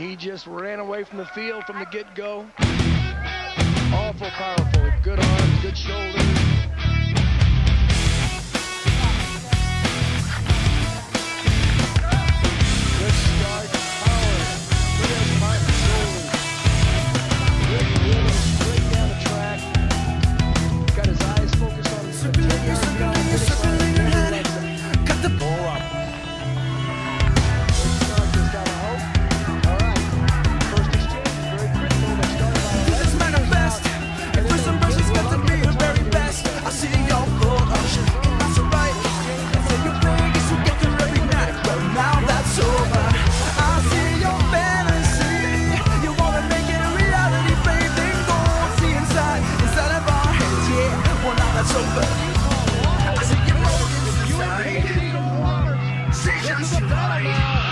He just ran away from the field from the get-go. Awful powerful. Mario.